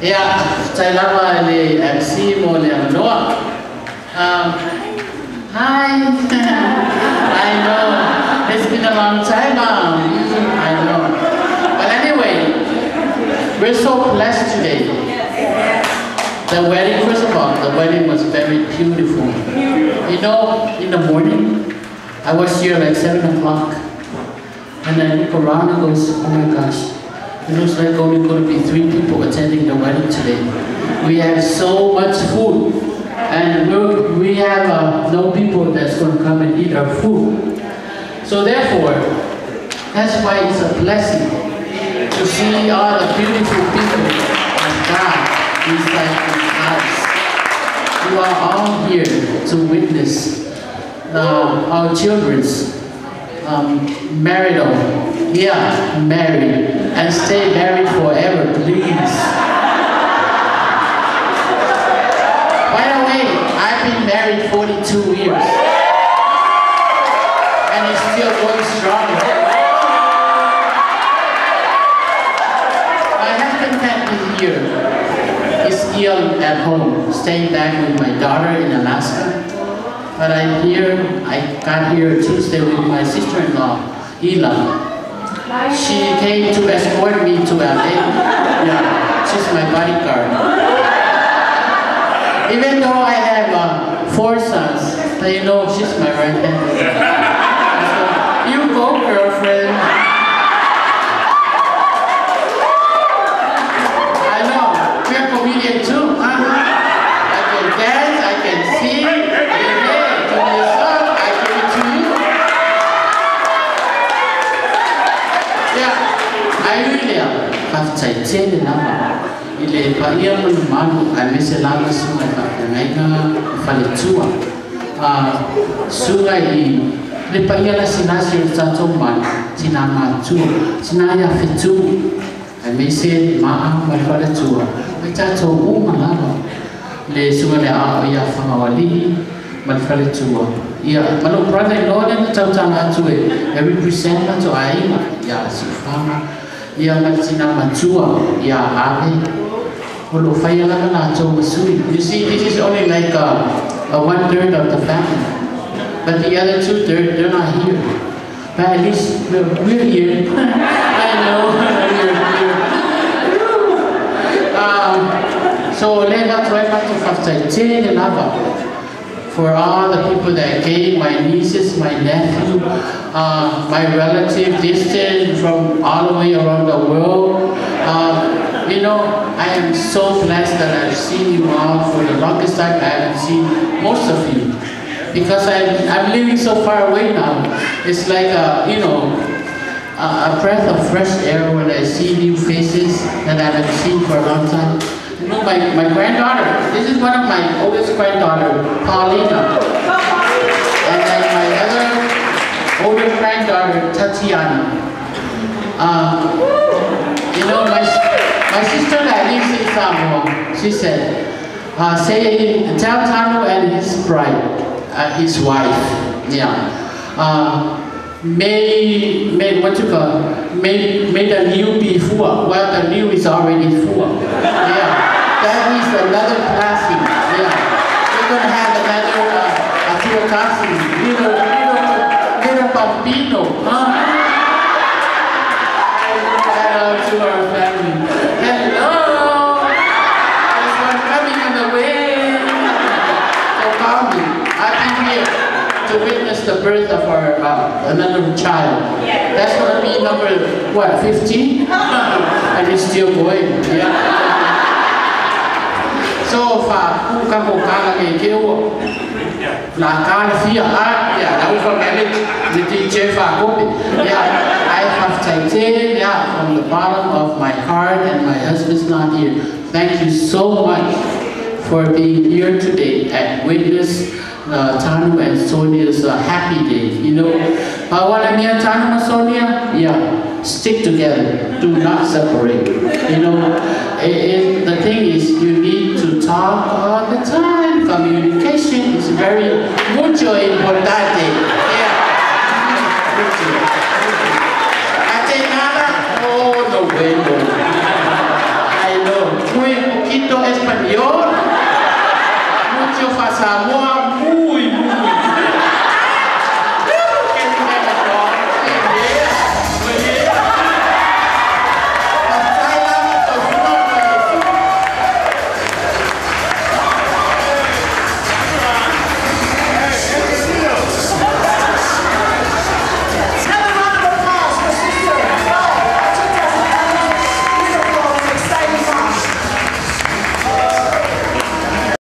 Yeah, Tailama le MC mo le Noah. Um, hi. I know. It's been a long time. Um, I know. But anyway, we're so blessed today. The wedding, first of all, the wedding was very beautiful. You know, in the morning, I was here like 7 o'clock. And then and goes, oh my gosh, it looks like only going to be three people attending the wedding today. We have so much food, and we have uh, no people that's going to come and eat our food. So therefore, that's why it's a blessing to see all the beautiful people of God inside house. You are all here to witness uh, our children's um, marital, yeah, married, and stay married forever, please. By the way, I've been married 42 years, and it's still going strong. My husband can't be here. He's still at home, staying back with my daughter in Alaska. But I'm here, I got here Tuesday with my sister-in-law, Ela. She came to escort me to LA. Yeah, she's my bodyguard. Even though I have uh, four sons, but you know, she's my right hand. So, you go, girlfriend. chai chen na ma ile pa ia manu manu ai me se lana sungai pa ka ngai na fale chua a sungai i le pa ia la sinasi o tsato man sina ma chua sina ia fetu ai me se ma a ma fale chua ai tsato u ma lana le sungai le a o ia whangawali ma fale chua ia manu brother-in-law le na tau tanga chue e represent na to ai ma ia ia ma tina ma tua ia ave Olo faya lang na so masui. You see, this is only like a, a one third of the family, but the other two third they're not here. But at least we're, we're here. I know we're here. Um, so let us try not to facilitate another for all the people that came, my nieces, my nephew, uh, my relative distant from all the way around the world. Uh, you know, I am so blessed that I've seen you all for the longest time. I haven't seen most of you because I'm, I'm living so far away now. It's like, a, you know, a, a breath of fresh air when I see new faces that I haven't seen for a long time. My, my granddaughter, this is one of my oldest granddaughter, Paulina. And then my other older granddaughter, Tatiana. Um, you know, my, my sister that lives in Samoa, she said, uh, say, tell Tano and his bride, uh, his wife, yeah. Uh, may, may, what you call, may, may the new be full. Well, the new is already full. Yeah, that is another classy. Yeah, we're gonna have another uh, a full classy, little, little, little bambino, huh? To our family. Hello! Coming on the way. I've been here to witness the birth of our uh, another child. Yeah. That's gonna be number what, 15? and it's still going. Yeah. I have taken from the bottom of my heart and my husband's not here. Thank you so much for being here today and witness uh, Tanu and Sonia's uh, happy day. You know, I mean, Tanu Sonia, yeah, stick together. Do not separate. You know, it, it, the thing is, you need to talk all the time. Communication is very mucho importante.